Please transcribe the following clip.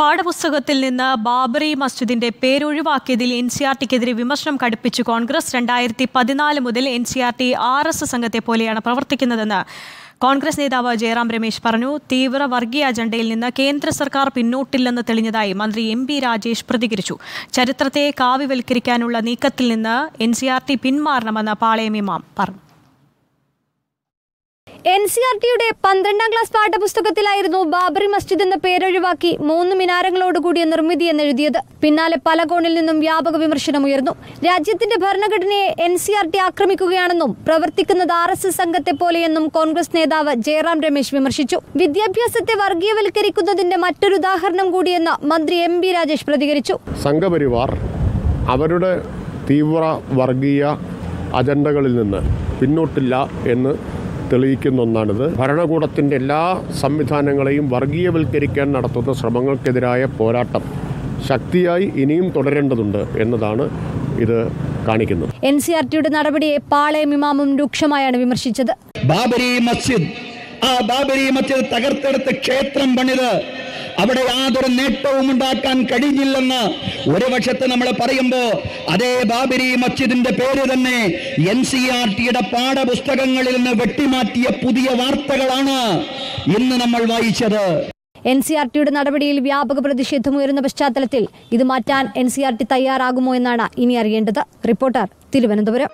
പാഠപുസ്തകത്തിൽ നിന്ന് ബാബറി മസ്ജിദിന്റെ പേരൊഴിവാക്കിയതിൽ എൻ സി ആർ ടിക്കെതിരെ വിമർശനം കടുപ്പിച്ചു കോൺഗ്രസ്. രണ്ടായിരത്തി പതിനാല് മുതൽ N C R T R S സംഘത്തെ പോലെയാണ് പ്രവർത്തിക്കുന്നതെന്ന് കോൺഗ്രസ് നേതാവ് ജയറാം രമേശ് പറഞ്ഞു. തീവ്ര വർഗീയ അജണ്ടയിൽ നിന്ന് കേന്ദ്ര സർക്കാർ പിന്നോട്ടില്ലെന്ന് തെളിഞ്ഞതായി മന്ത്രി എം പി രാജേഷ് പ്രതികരിച്ചു. ചരിത്രത്തെ കാവ്യവൽക്കരിക്കാനുള്ള നീക്കത്തിൽ നിന്ന് എൻ സി ആർ ടി പിന്മാറണമെന്ന് പാളയം ഇമാം പറഞ്ഞു. എൻ സി ആർ ടിയുടെ പന്ത്രണ്ടാം ക്ലാസ് പാഠപുസ്തകത്തിലായിരുന്നു ബാബറി മസ്ജിദ് എന്ന പേരൊഴിവാക്കി മൂന്ന് മിനാരങ്ങളോടുകൂടിയ നിർമ്മിതി എന്നെഴുതിയത്. പിന്നാലെ പല കോണിൽ നിന്നും വ്യാപക വിമർശനമുയർന്നു. രാജ്യത്തിന്റെ ഭരണഘടനയെ എൻ സി ആർ ടി ആക്രമിക്കുകയാണെന്നും പ്രവർത്തിക്കുന്നത് ആർ എസ് എസ് സംഘത്തെ പോലെയെന്നും കോൺഗ്രസ് നേതാവ് ജയറാം രമേശ് വിമർശിച്ചു. വിദ്യാഭ്യാസത്തെ വർഗീയവൽക്കരിക്കുന്നതിന്റെ മറ്റൊരു ഉദാഹരണം കൂടിയെന്ന് മന്ത്രി എം ബി രാജേഷ് പ്രതികരിച്ചു. സംഘപരിവാർ അവരുടെ തീവ്ര വർഗീയ അജണ്ടകളിൽ നിന്ന് പിന്നോട്ടില്ല എന്ന് തെളിയിക്കുന്ന ഒന്നാണിത് ഭരണകൂടത്തിന്റെ എല്ലാ സംവിധാനങ്ങളെയും വർഗീയവൽക്കരിക്കാൻ നടത്തുന്ന ശ്രമങ്ങൾക്കെതിരായ പോരാട്ടം ശക്തിയായി ഇനിയും തുടരേണ്ടതുണ്ട് എന്നതാണ് ഇത് കാണിക്കുന്നത്. എൻ സി ആർ ടിയുടെ നടപടിയെ പാളയം ഇമാമും രൂക്ഷമായാണ് വിമർശിച്ചത്. ബാബരി മസ്ജിദ്. ആ ബാബരി മസ്ജിദ് തകർത്തെടുത്ത് ക്ഷേത്രം പണിത് അവിടെ യാതൊരു നേട്ടവും ഉണ്ടാക്കാൻ കഴിഞ്ഞില്ലെന്ന് ഒരു വശത്ത് നമ്മൾ പറയുമ്പോൾ അതേ ബാബരി മസ്ജിദിന്റെ പേര് തന്നെ എൻ സി ആർ ടിയുടെ പാഠപുസ്തകങ്ങളിൽ നിന്ന് വെട്ടിമാറ്റിയ പുതിയ വാർത്തകളാണ് ഇന്ന് നമ്മൾ വായിച്ചത്. എൻ സി ആർ ടിയുടെ നടപടിയിൽ വ്യാപക പ്രതിഷേധം പ്രതിഷേധമുയരുന്ന പശ്ചാത്തലത്തിൽ ഇത് മാറ്റാൻ എൻ സി ആർ ടി തയ്യാറാകുമോ എന്നാണ് ഇനി അറിയേണ്ടത്. റിപ്പോർട്ടർ തിരുവനന്തപുരം.